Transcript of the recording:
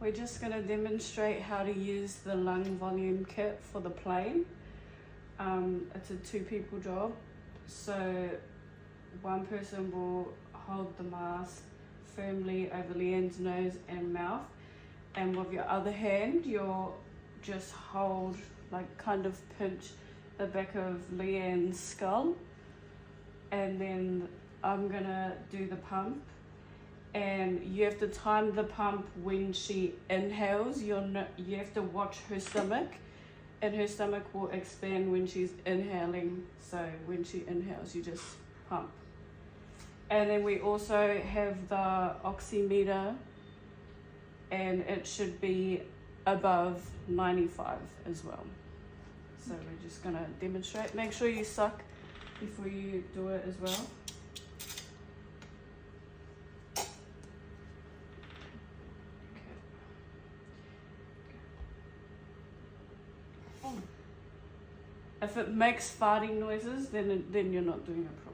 we're just going to demonstrate how to use the lung volume kit for the plane. Um, it's a two people job. So one person will hold the mask firmly over Leanne's nose and mouth. And with your other hand, you'll just hold, like kind of pinch the back of Leanne's skull. And then I'm gonna do the pump and you have to time the pump when she inhales. You're no, you have to watch her stomach, and her stomach will expand when she's inhaling. So when she inhales, you just pump. And then we also have the oximeter, and it should be above 95 as well. So we're just gonna demonstrate. Make sure you suck before you do it as well. If it makes farting noises, then then you're not doing it properly.